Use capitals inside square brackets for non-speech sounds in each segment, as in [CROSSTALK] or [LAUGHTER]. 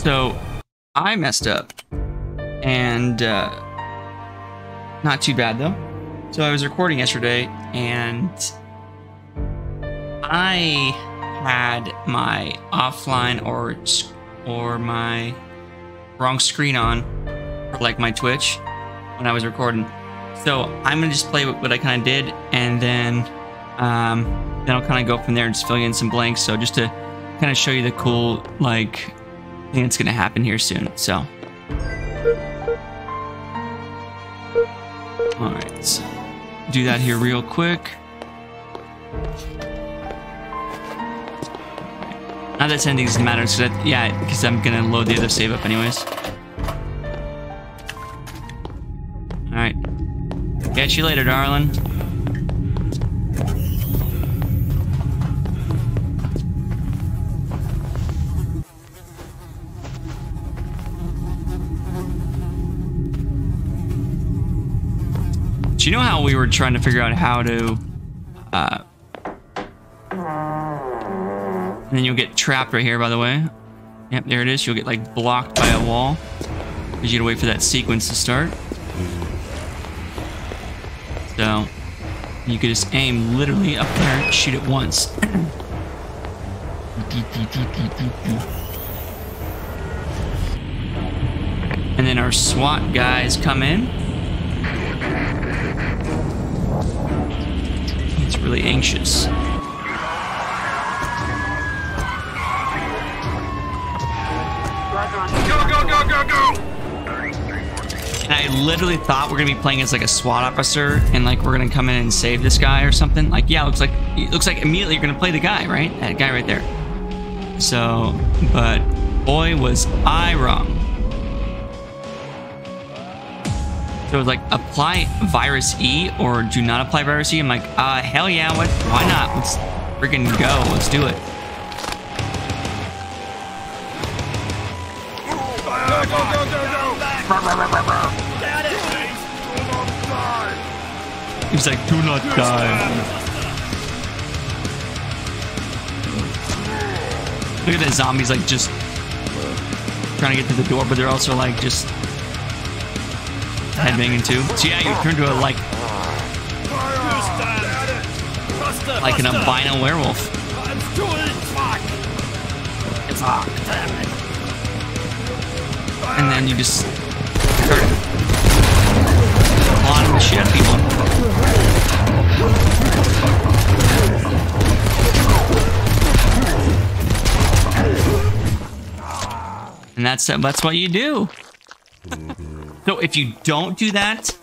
So I messed up. And uh, not too bad though. So I was recording yesterday and I had my offline or or my wrong screen on like my Twitch when I was recording. So I'm gonna just play what I kind of did and then um, then I'll kind of go from there and just fill in some blanks. So just to kind of show you the cool like thing that's gonna happen here soon. So. All right, so do that here real quick. Not that sending doesn't matter, so that, yeah, because I'm gonna load the other save up anyways. Alright. Catch you later, darling. Do you know how we were trying to figure out how to uh, and then you'll get trapped right here, by the way. Yep, there it is. You'll get like blocked by a wall. Because you gotta wait for that sequence to start. So, you could just aim literally up there, and shoot it once. [CLEARS THROAT] and then our SWAT guys come in. Really anxious. And I literally thought we're gonna be playing as like a SWAT officer and like we're gonna come in and save this guy or something. Like, yeah, looks like it looks like immediately you're gonna play the guy, right? That guy right there. So, but boy was I wrong. So it was like apply virus E or do not apply virus E. I'm like, uh, hell yeah, what? Why not? Let's freaking go. Let's do it. He's like, do not die. Look at the zombies like just trying to get to the door, but they're also like just headbanging too. So yeah, you turn to a like like an albino werewolf. And then you just start clawing the shit people. And that's that's what you do. [LAUGHS] so if you don't do that,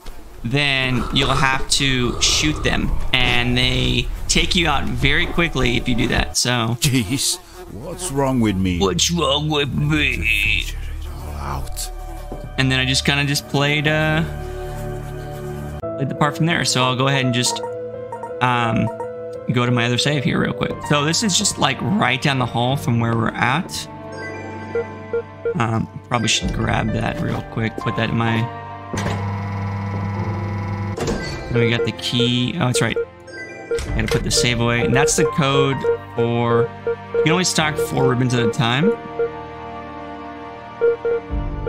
then you'll have to shoot them, and they take you out very quickly if you do that. So. Jeez, what's wrong with me? What's wrong with me? Out. And then I just kind of just played uh played the part from there. So I'll go ahead and just um go to my other save here real quick. So this is just like right down the hall from where we're at. Um, probably should grab that real quick. Put that in my. Then we got the key. Oh, that's right. I gotta put the save away, and that's the code for. You can only stock four ribbons at a time.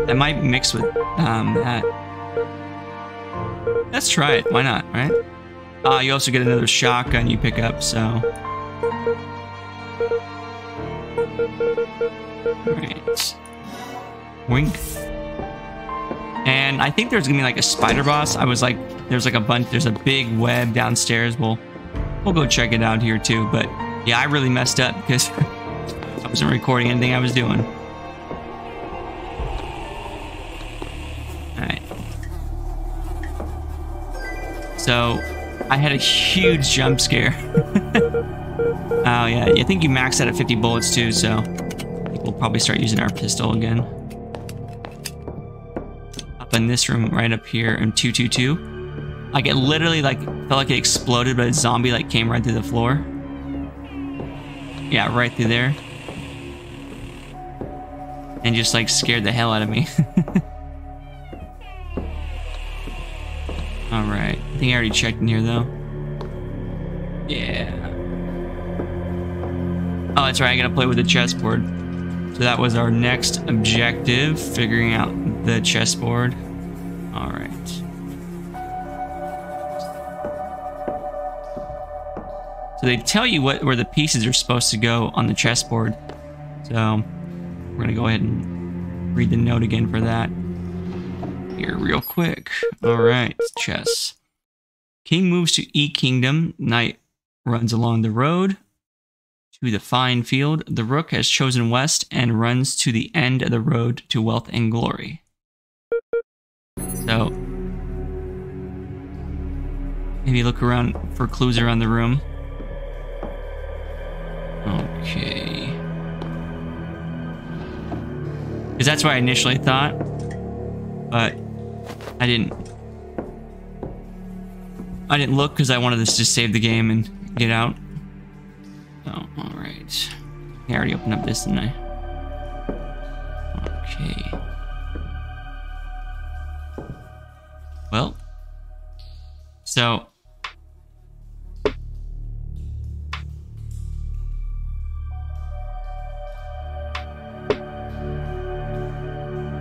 That might mix with um, that. Let's try it. Why not, right? Uh, you also get another shotgun you pick up, so. Alright. Wink. And I think there's gonna be like a spider boss. I was like, there's like a bunch, there's a big web downstairs. We'll, we'll go check it out here too. But yeah, I really messed up because [LAUGHS] I wasn't recording anything I was doing. Alright. So, I had a huge jump scare. [LAUGHS] oh yeah, I think you maxed out at 50 bullets too, so we'll probably start using our pistol again. In this room, right up here in 222. Like it literally like felt like it exploded, but a zombie like came right through the floor. Yeah, right through there. And just like scared the hell out of me. [LAUGHS] Alright. I think I already checked in here though. Yeah. Oh, that's right. I gotta play with the chessboard. So that was our next objective, figuring out the chessboard. So they tell you what where the pieces are supposed to go on the chessboard. So we're gonna go ahead and read the note again for that. Here, real quick. All right, chess. King moves to E Kingdom. Knight runs along the road to the fine field. The rook has chosen west and runs to the end of the road to wealth and glory. So, maybe look around for clues around the room. Okay. Because that's what I initially thought. But I didn't. I didn't look because I wanted this to just save the game and get out. Oh, alright. I already opened up this, didn't I? Okay. Well. So.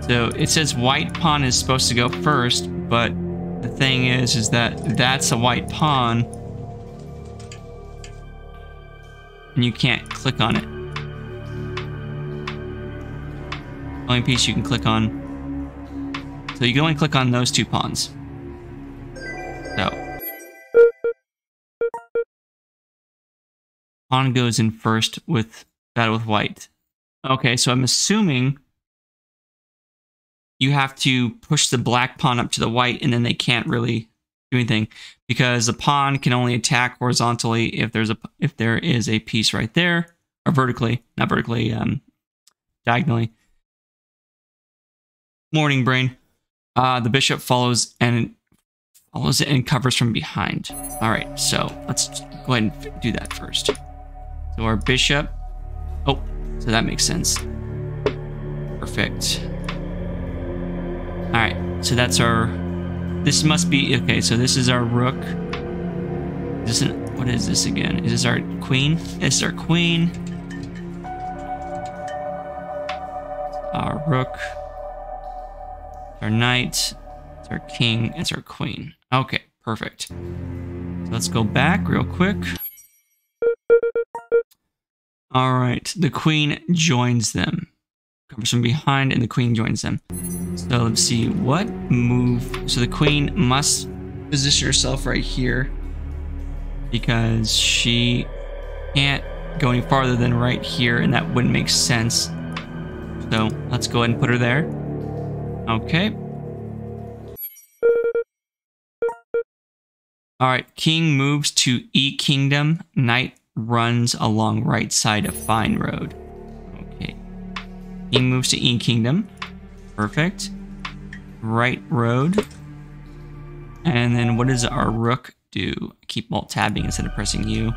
So it says white pawn is supposed to go first, but the thing is, is that that's a white pawn. And you can't click on it. Only piece you can click on. So you can only click on those two pawns. So. Pawn goes in first with battle with white. Okay, so I'm assuming you have to push the black pawn up to the white and then they can't really do anything because the pawn can only attack horizontally if there's a if there is a piece right there or vertically not vertically um diagonally. Morning brain. Uh the bishop follows and follows it and covers from behind. All right so let's go ahead and do that first. So our bishop oh so that makes sense. Perfect all right, so that's our. This must be okay. So this is our rook. This is what is this again? Is this our queen? This is our queen. Our rook. Our knight. It's our king. It's our queen. Okay, perfect. So let's go back real quick. All right, the queen joins them comes from behind and the queen joins them. So let's see, what move? So the queen must position herself right here because she can't go any farther than right here and that wouldn't make sense. So let's go ahead and put her there. Okay. All right, king moves to E kingdom, knight runs along right side of fine road. He moves to E Kingdom. Perfect. Right road. And then what does our rook do? Keep alt tabbing instead of pressing U.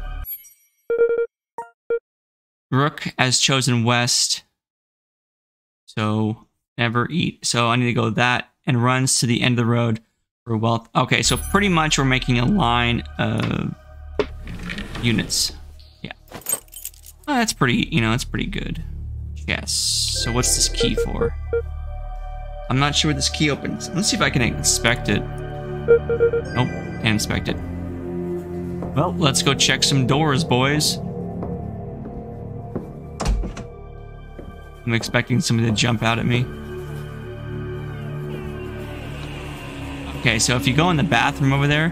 Rook has chosen west. So never eat. So I need to go that and runs to the end of the road for wealth. Okay, so pretty much we're making a line of units. Yeah. Oh, that's pretty, you know, that's pretty good. Yes. So what's this key for? I'm not sure what this key opens. Let's see if I can inspect it. Nope, can't inspect it. Well, let's go check some doors, boys. I'm expecting somebody to jump out at me. Okay, so if you go in the bathroom over there,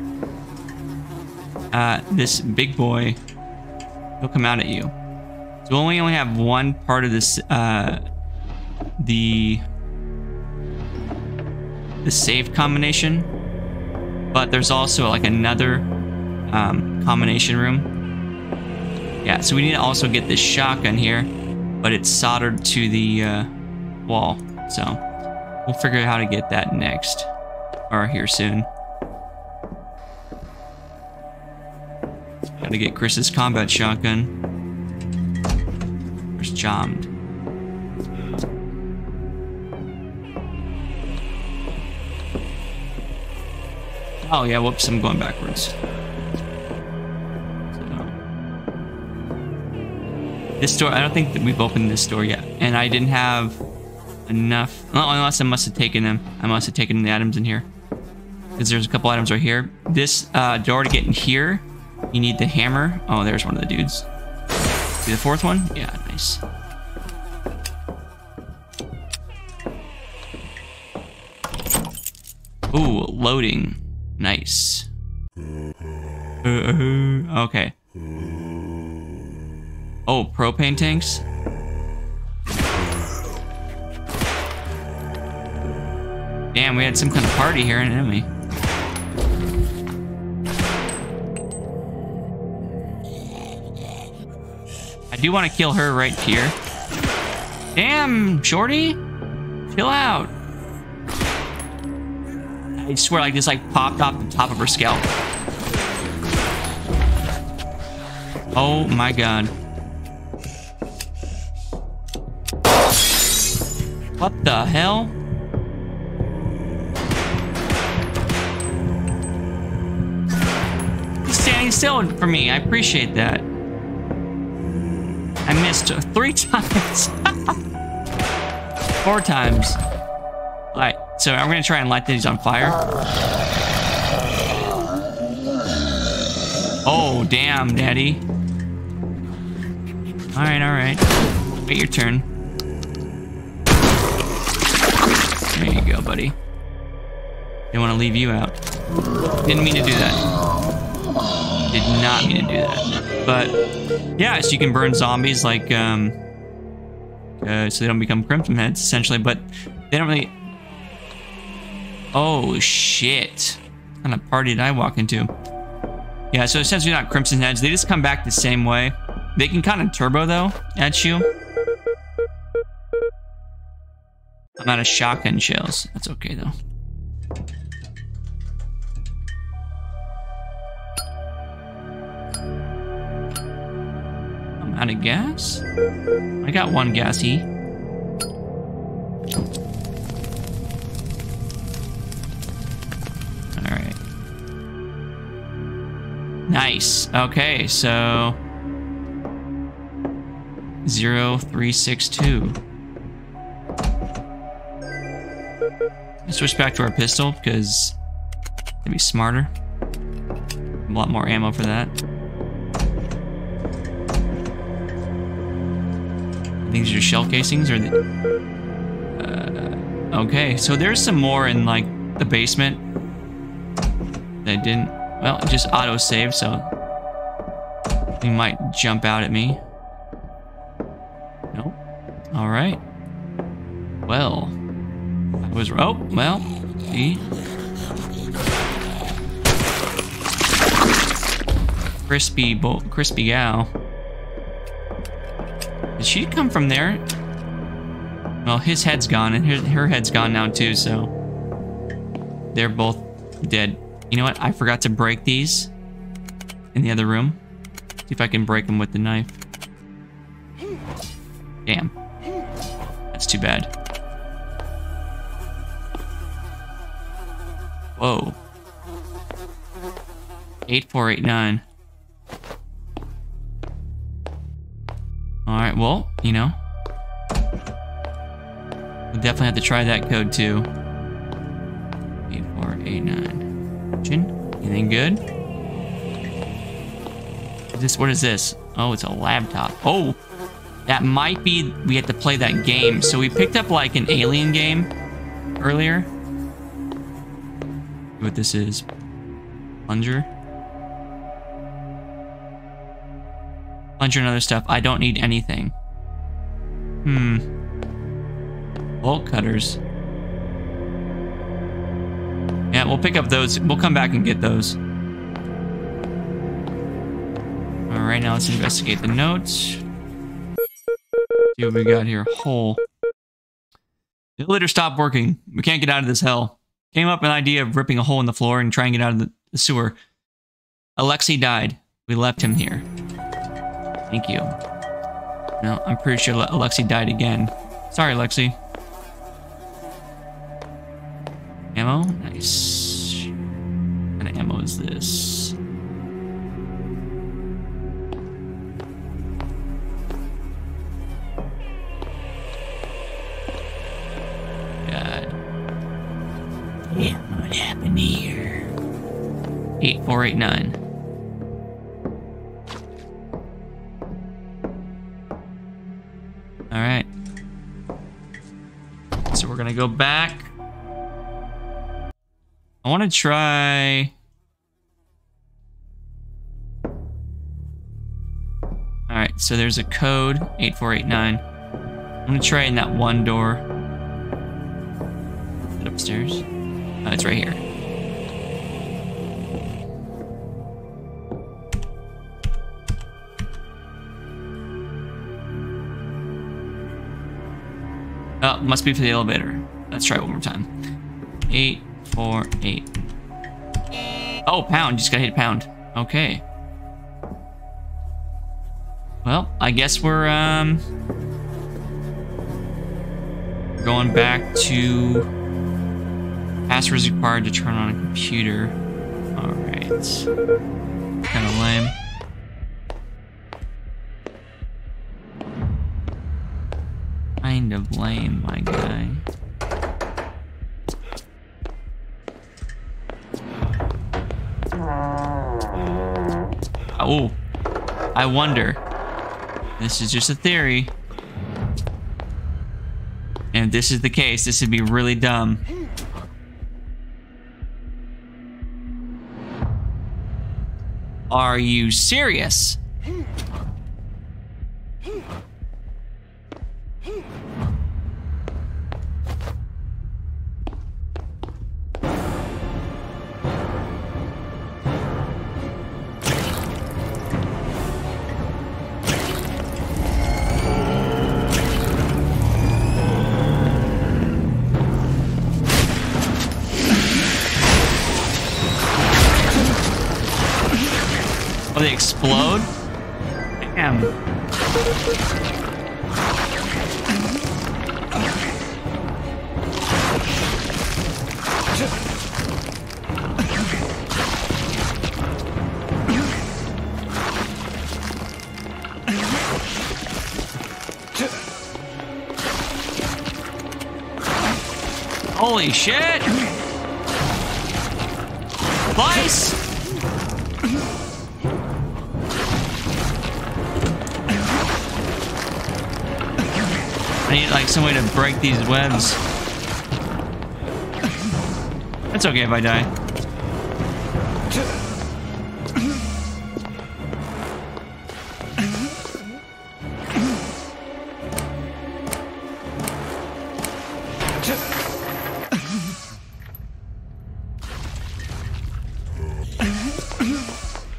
uh, this big boy, he'll come out at you. So we only only have one part of this, uh, the, the save combination, but there's also like another um, combination room. Yeah, so we need to also get this shotgun here, but it's soldered to the uh, wall. So we'll figure out how to get that next, or here soon. Gotta get Chris's combat shotgun jammed. Oh yeah, whoops, I'm going backwards. This door, I don't think that we've opened this door yet. And I didn't have enough. Unless I must have taken them. I must have taken the items in here. Because there's a couple items right here. This uh, door to get in here, you need the hammer. Oh, there's one of the dudes. See the fourth one? Yeah, Ooh, loading. Nice. Uh, okay. Oh, propane tanks? Damn, we had some kind of party here, didn't we? Do want to kill her right here. Damn, Shorty! Chill out. I swear, like, this, like, popped off the top of her scalp. Oh my god. What the hell? He's standing still for me. I appreciate that. I missed three [LAUGHS] times. Four times. Alright, so I'm gonna try and light these on fire. Oh, damn, daddy. Alright, alright. Wait your turn. There you go, buddy. Didn't want to leave you out. Didn't mean to do that. Did not mean to do that. But, yeah, so you can burn zombies like, um... Uh, so they don't become crimson heads, essentially, but they don't really... Oh, shit. What kind of party did I walk into? Yeah, so essentially not crimson heads. They just come back the same way. They can kind of turbo, though, at you. I'm out of shotgun shells. That's okay, though. Out of gas? I got one gassy. Alright. Nice. Okay, so... 0362. Let's switch back to our pistol because it'd be smarter. A lot more ammo for that. These are shell casings or the. Uh, okay, so there's some more in like the basement. That didn't. Well, it just auto save, so he might jump out at me. Nope. All right. Well, I was. Oh, well. See. Crispy, bo crispy gal. She come from there? Well, his head's gone, and her, her head's gone now too. So they're both dead. You know what? I forgot to break these in the other room. See if I can break them with the knife. Damn. That's too bad. Whoa. 8489. Well, you know. We'll definitely have to try that code too. 8489. Chin? Anything good? Is this what is this? Oh, it's a laptop. Oh! That might be we had to play that game. So we picked up like an alien game earlier. What this is. Plunger. And other stuff. I don't need anything. Hmm. Bolt cutters. Yeah, we'll pick up those. We'll come back and get those. All right, now let's investigate the notes. See what we got here. Hole. The elevator stopped working. We can't get out of this hell. Came up an idea of ripping a hole in the floor and trying to get out of the sewer. Alexei died. We left him here. Thank you. No, I'm pretty sure Alexi died again. Sorry, Alexi. Ammo? Nice. What kind of ammo is this? God. What happened here? 8489. All right. So we're gonna go back. I want to try. All right, so there's a code 8489. I'm gonna try in that one door. Is it upstairs? Oh, it's right here. Oh, must be for the elevator. Let's try it one more time. Eight, four, eight. Oh, pound. Just gotta hit pound. Okay. Well, I guess we're um going back to passwords required to turn on a computer. All right. Kind of lame. Wonder. This is just a theory. And if this is the case, this would be really dumb. Are you serious? Break these webs. It's okay if I die.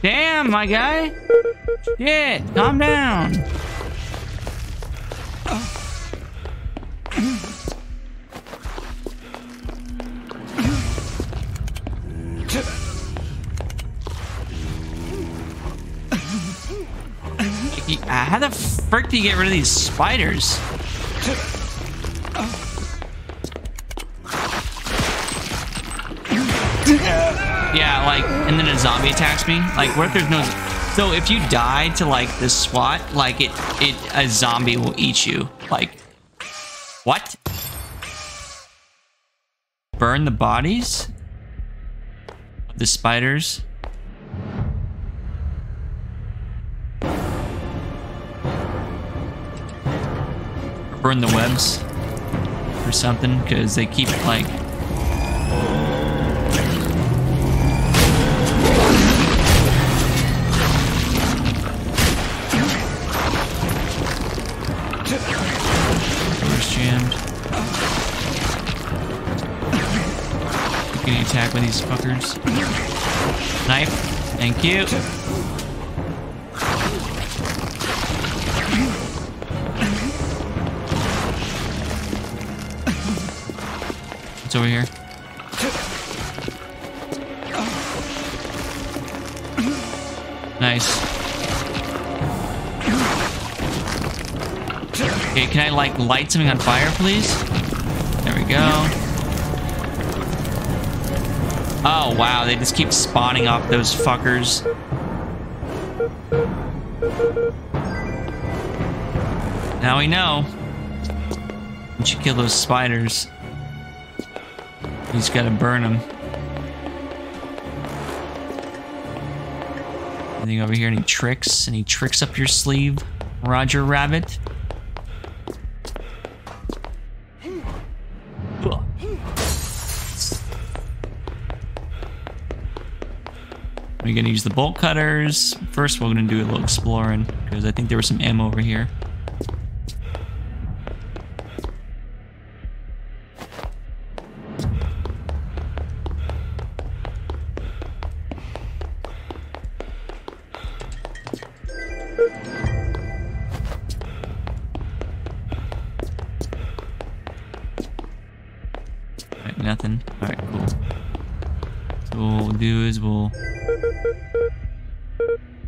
Damn, my guy. Shit, calm down. Do you get rid of these spiders? Yeah, like, and then a zombie attacks me. Like, what if there's no? So if you die to like the SWAT, like it, it a zombie will eat you. Like, what? Burn the bodies of the spiders. Burn the webs or something because they keep like getting attacked by these fuckers. Knife. Thank you It's over here. Nice. Okay, can I like light something on fire, please? There we go. Oh, wow, they just keep spawning off those fuckers. Now we know. Once you kill those spiders, He's got to burn him. Anything over here? Any tricks? Any tricks up your sleeve, Roger Rabbit? We're gonna use the bolt cutters. First, we're gonna do a little exploring because I think there was some ammo over here. Nothing. Alright, cool. So what we'll do is we'll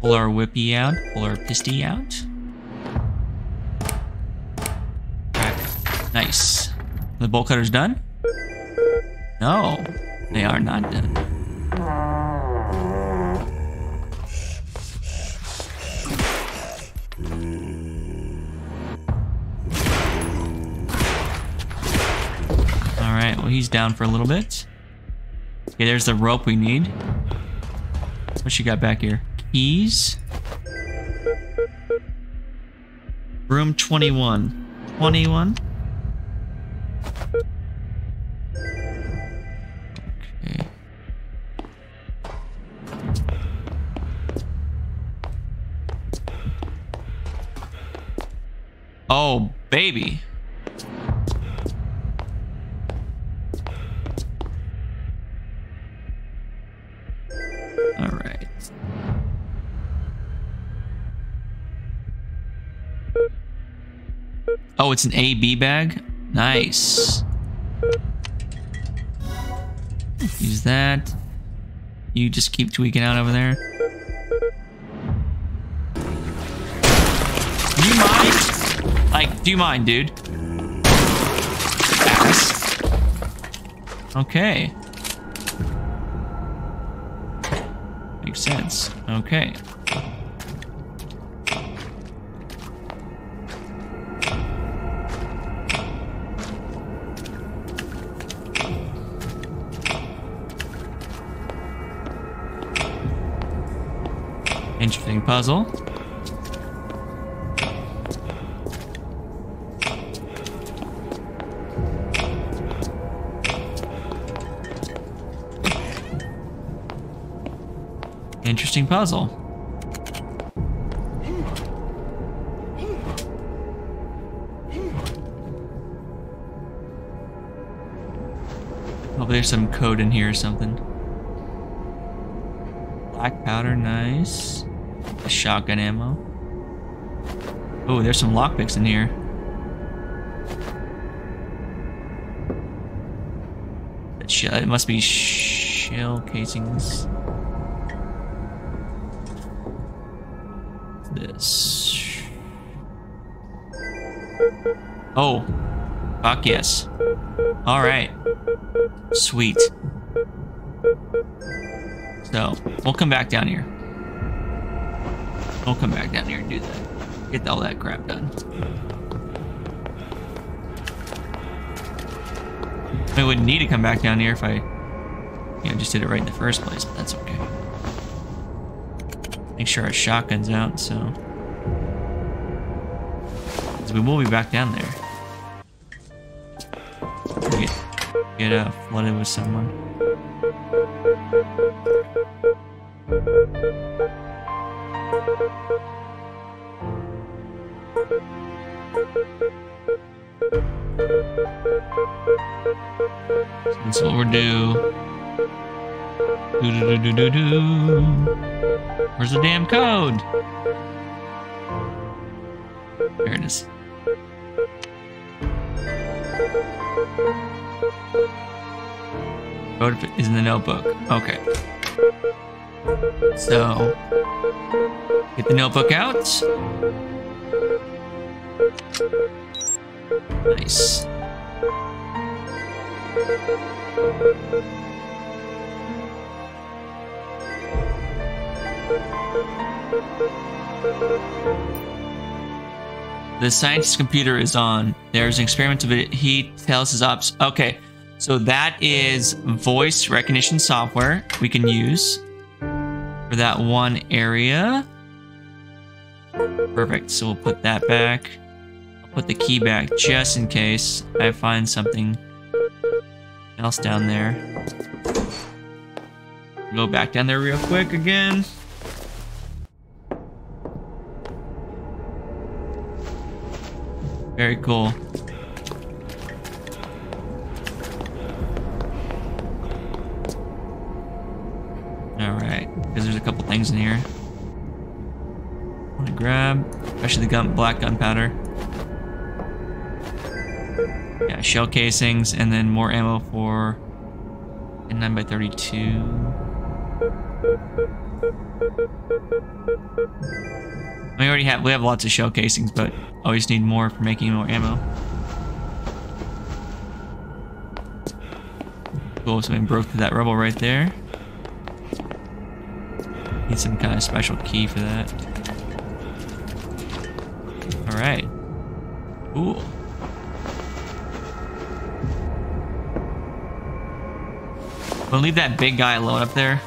pull our whippy out, pull our pisty out. Nice. The bolt cutter's done? No, they are not done. He's down for a little bit. Okay, there's the rope we need. What you got back here? Keys? Room 21. 21? Okay. Oh, baby. It's an AB bag? Nice. Use that. You just keep tweaking out over there. Do you mind? Like, do you mind, dude? Ass. Okay. Makes sense. Okay. Puzzle. Interesting puzzle. Oh, there's some code in here or something. Black powder, nice. Shotgun ammo. Oh, there's some lockpicks in here. It must be shell casings. This. Oh. Fuck yes. Alright. Sweet. So, we'll come back down here. We'll come back down here and do that. Get all that crap done. I wouldn't need to come back down here if I, you know, just did it right in the first place, but that's okay. Make sure our shotgun's out, so. 'Cause we will be back down there. Get, get uh, flooded with someone. That's what we're due. Do do do do do do. Where's the damn code? There it is. Code is in the notebook. Okay. So, get the notebook out. Nice. The scientist's computer is on. There's an experiment of it. He tells his ops. Okay, so that is voice recognition software we can use. For that one area. Perfect. So we'll put that back. I'll put the key back just in case I find something else down there. Go back down there real quick again. Very cool. Because there's a couple things in here. I want to grab, especially the gun, black gunpowder. Yeah, shell casings, and then more ammo for a 9 by 32 We already have we have lots of shell casings, but always need more for making more ammo. Cool, so we broke through that rubble right there. Need some kind of special key for that. Alright. Cool. We'll leave that big guy alone up there.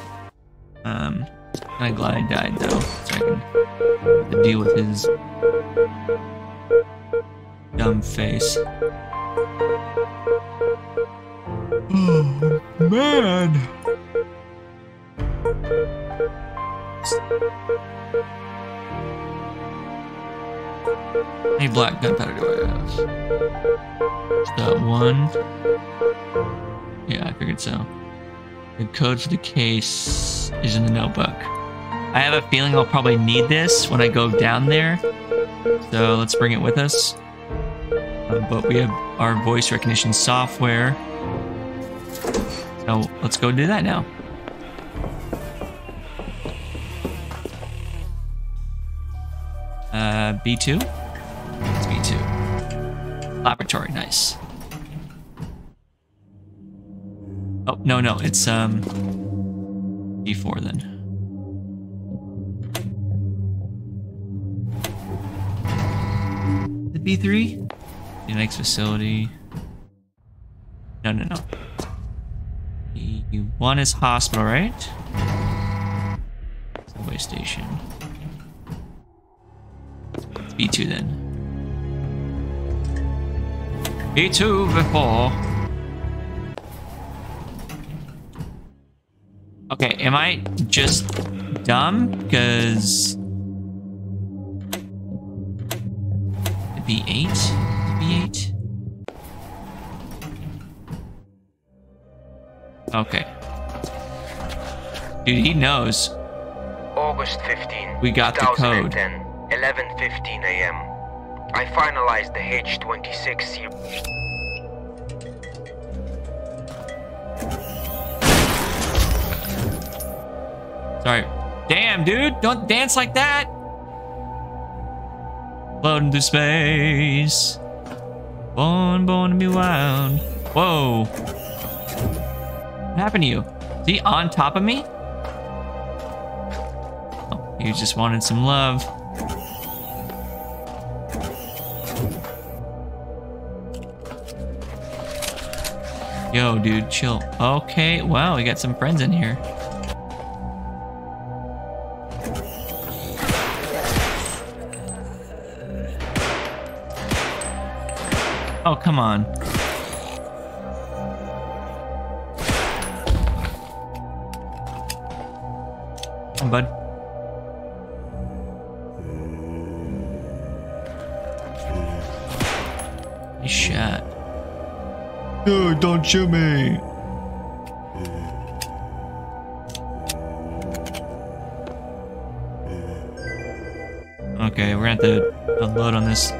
Um, kind of glad I died though, so I can deal with his dumb face. Oh, man! How many black gunpowder do I have? That one? Yeah, I figured so. The code for the case is in the notebook. I have a feeling I'll probably need this when I go down there. So let's bring it with us. Uh, but we have our voice recognition software. So let's go do that now. Uh, B2? It's B2. Laboratory, nice. Oh, no, no, it's, um, B4 then. The B3? The next facility. No, no, no. B1 is hospital, right? Subway station. It's B2 then. B2 before. Okay, am I just dumb? Because... B8? B8? Okay. Dude, he knows. August 15. We got the code. 11:15 a.m. I finalized the H26 series. Sorry. Damn, dude. Don't dance like that. Float into space. Born, born to be wild. Whoa. What happened to you? Is he on top of me? Oh, he just wanted some love. Yo, dude, chill. Okay, wow, we got some friends in here. Oh, come on. Come on, bud. Nice shot. No, don't shoot me. Okay, we're gonna have to unload on this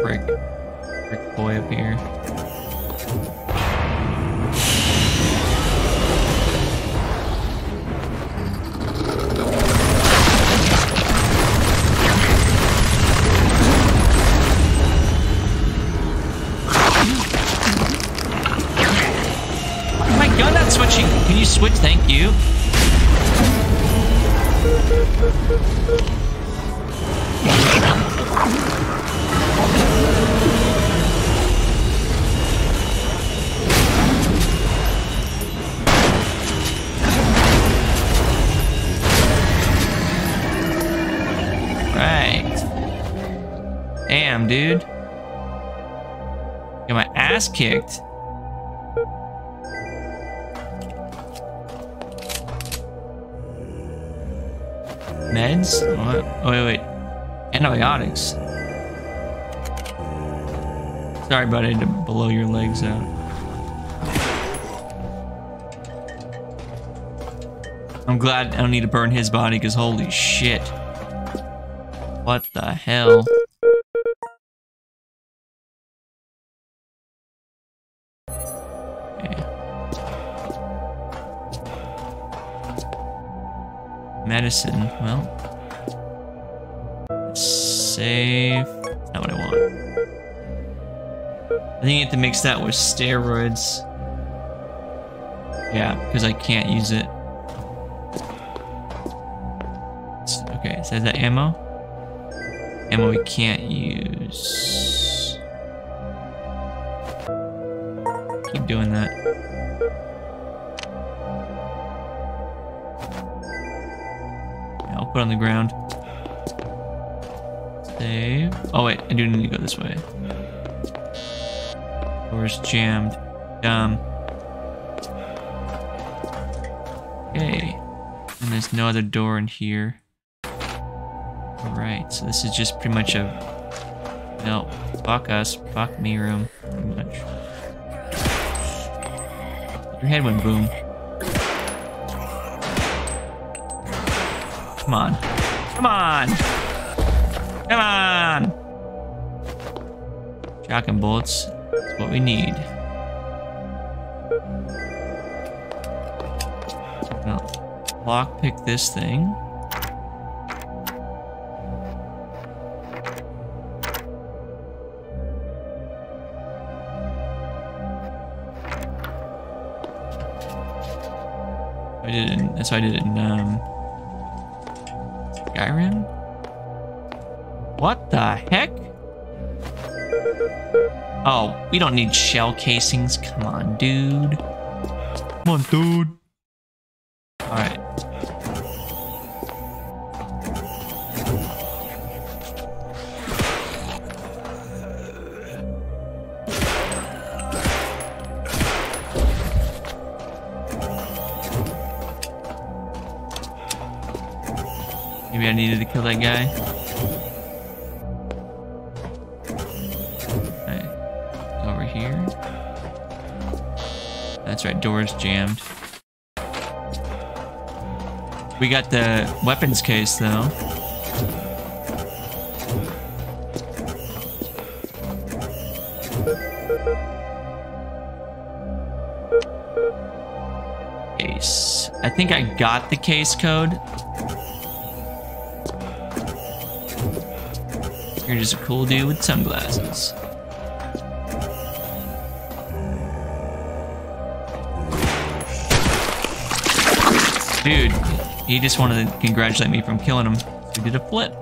brick brick boy up here. Switch? Thank you. Oh, wait, wait. Antibiotics. Sorry, buddy, to blow your legs out. I'm glad I don't need to burn his body, because holy shit. What the hell? Eh. Medicine, well. Think you have to mix that with steroids. Yeah, because I can't use it. Okay, so is that ammo? Ammo we can't use. Keep doing that. Yeah, I'll put on the ground. Save. Oh wait, I do need to go this way. Door's jammed. Dumb. Okay. And there's no other door in here. Alright, so this is just pretty much a... No, fuck us, fuck me room, pretty much. Your head went boom. Come on. Come on! Come on! Shotgun bullets. What we need. Now, lockpick this thing. I did it that's why I did it in, um, Skyrim? What the heck? Oh, we don't need shell casings. Come on, dude. Come on, dude. We got the weapons case though. Case. I think I got the case code. You're just a cool dude with sunglasses. Dude, he just wanted to congratulate me from killing him. We did a flip.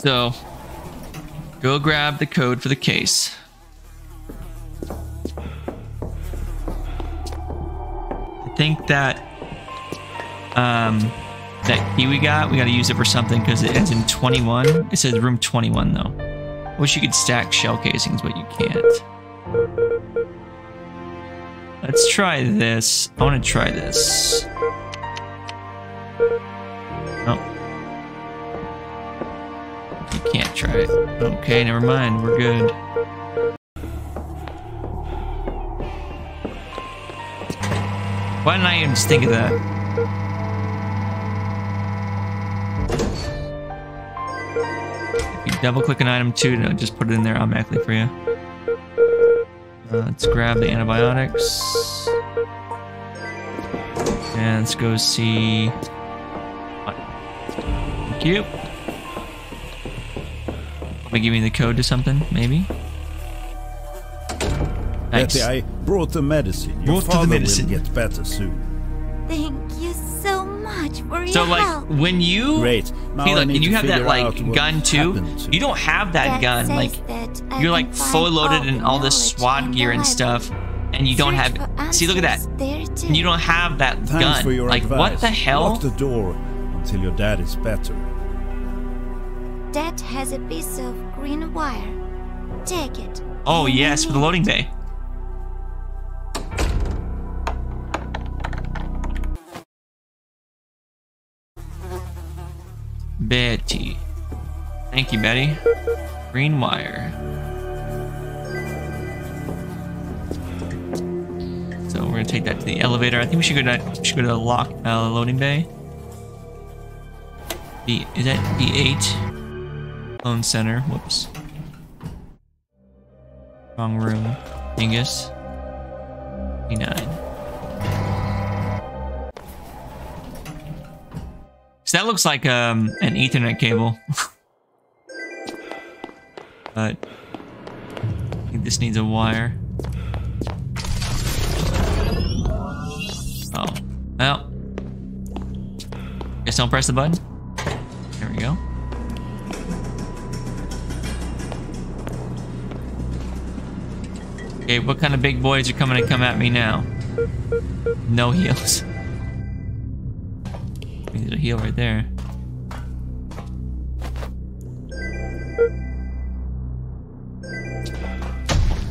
So, go grab the code for the case. I think that um that key we got, we got to use it for something because it ends in 21. It says room 21 though. Wish you could stack shell casings, but you can't. Let's try this. I want to try this. Oh. You can't try it. Okay, never mind. We're good. Why didn't I even think of that? If you double click an item too, it'll just put it in there automatically for you. Uh, let's grab the antibiotics. And let's go see. Thank you. Might give me the code to something, maybe. Thanks. Betty, I brought the medicine. Your Brought the father medicine. will get better soon. Thank you so much for So like help. when you Great. Now See, I look, need and you have that like gun too. to You don't have that That gun. Like you're like find fully loaded all in all this knowledge SWAT gear and stuff, and you don't have. See, look at that. answers there too. And you don't have that Thanks gun. for your like advice. what the hell? Lock the door until your dad is better. That has a piece of green wire. Take it. Oh, yes, for the loading bay. Betty. Thank you, Betty. Green wire. So we're gonna take that to the elevator. I think we should go to, should go to the lock uh, loading bay. B is that B8? Phone center. Whoops. Wrong room. Angus. B9. That looks like um, an Ethernet cable. [LAUGHS] but I think this needs a wire. Oh. Well. Guess don't press the button. There we go. Okay, what kind of big boys are coming to come at me now? No [LAUGHS] heals. There's a heal right there.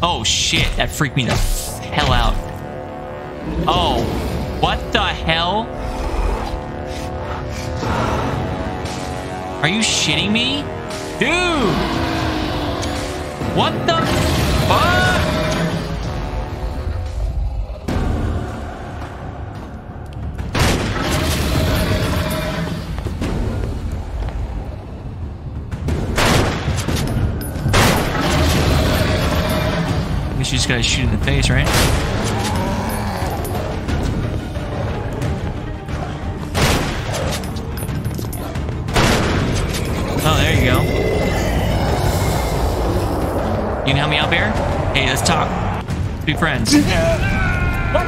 Oh shit, that freaked me the hell out. Oh, what the hell? Are you shitting me? Dude! What the just gotta shoot in the face, right? Oh, there you go. You can help me out, Bear? Hey, let's talk. Let's be friends. what?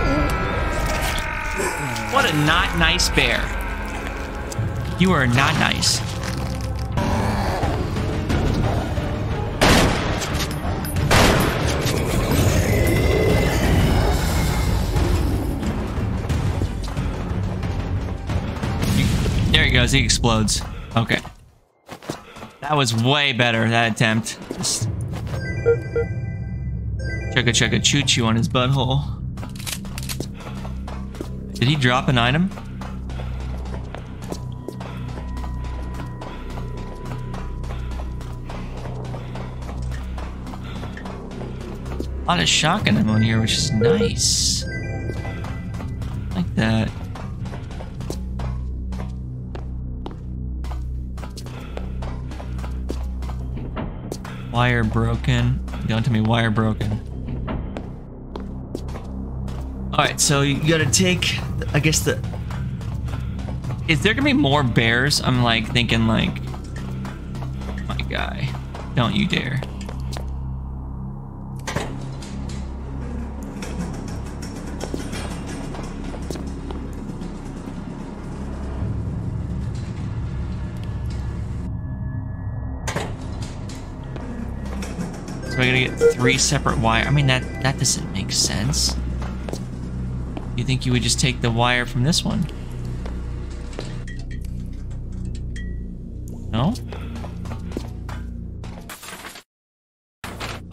What a not nice bear. You are not nice. Goes. He explodes. Okay. That was way better, that attempt. Just chugga chugga choo choo on his butthole. Did he drop an item? A lot of shotgun ammo here, which is nice. Like that. Wire broken. Don't tell me wire broken. Alright, so you gotta take, I guess the... Is there gonna be more bears? I'm like thinking like, my guy, don't you dare. So I gotta get three separate wire. I mean, that, that doesn't make sense. You think you would just take the wire from this one? No?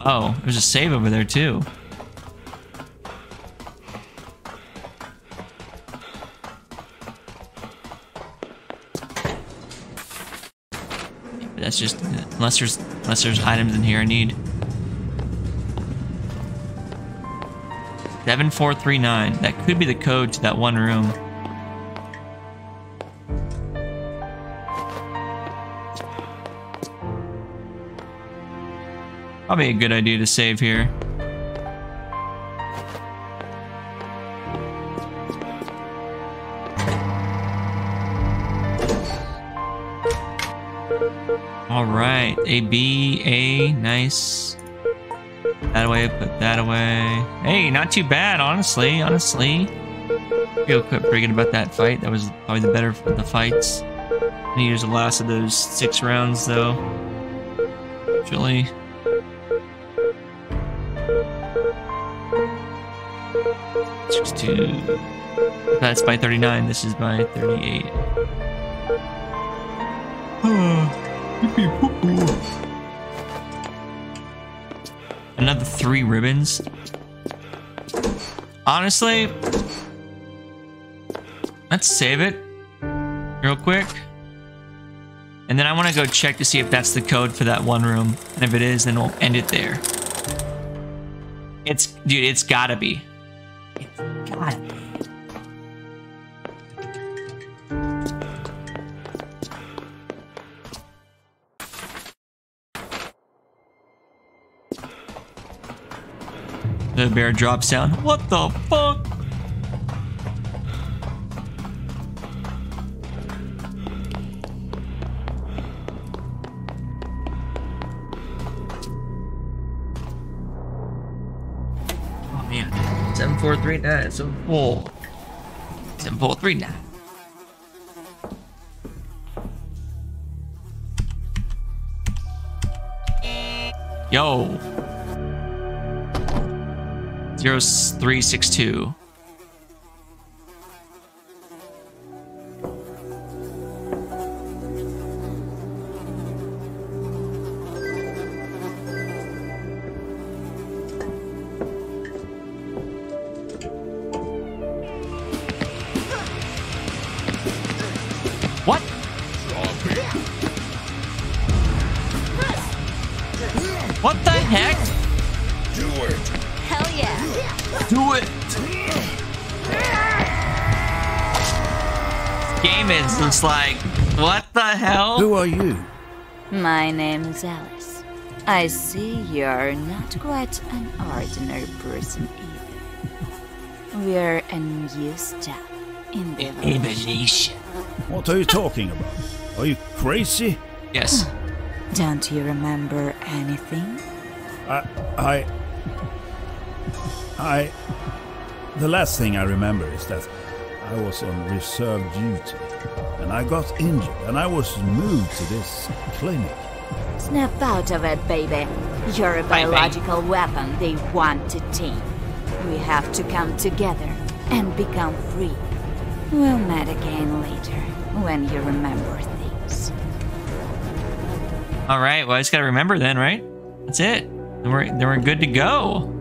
Oh, there's a save over there too. That's just unless there's unless there's items in here I need. Seven four three nine. That could be the code to that one room. Probably a good idea to save here. All right, A B A, nice. That away, put that away. Hey, not too bad, honestly. Honestly, feel pretty good about that fight. That was probably the better of the fights. I need to use the last of those six rounds, though. Actually. Six two. That's by 39. This is by 38. [SIGHS] Another three ribbons. Honestly, let's save it real quick. And then I want to go check to see if that's the code for that one room. And if it is, then we'll end it there. It's, dude, it's gotta be. It's gotta be. The bear drops down. What the fuck? Oh man. 7439. So full. 7439. Yo. 0362. Like, what the hell? Who are you? My name is Alice. I see you're not quite an ordinary person either. We're a new step in the evolution. What are you talking about? Are you crazy? Yes. [GASPS] Don't you remember anything? I. I. I. The last thing I remember is that I was on reserve duty and I got injured and I was moved to this clinic. Snap out of it, baby. You're a Bye, bye. biological weapon they want to tame. We have to come together and become free. We'll meet again later when you remember things. All right. Well, I just gotta remember then, right? That's it. Then we're then we're good to go.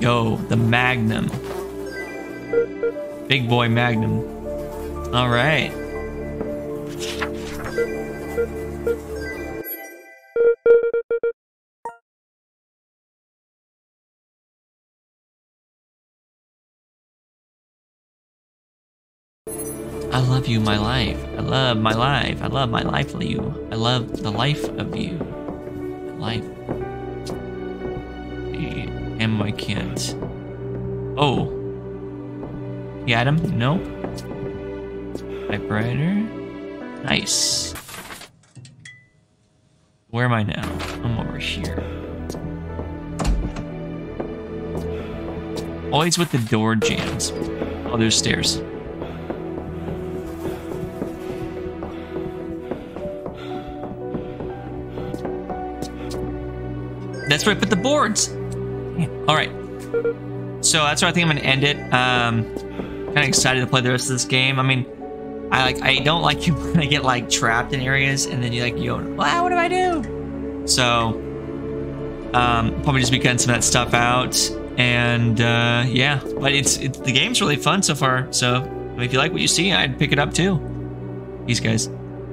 Yo, the Magnum. Big boy Magnum. All right. I love you, my life. I love my life. I love my life you. I love the life of you. Life. And I can't. Oh. You got him? No. Typewriter. Nice. Where am I now? I'm over here. Always with the door jams. Oh, there's stairs. That's where I put the boards. All right. So that's where I think I'm gonna end it. Um, kind of excited to play the rest of this game. I mean, I like I don't like [LAUGHS] you when I get like trapped in areas and then you like you go, wow, what do I do? So, um, probably just be cutting some of that stuff out. And uh, yeah, but it's, it's the game's really fun so far. So if you like what you see, I'd pick it up too. These guys.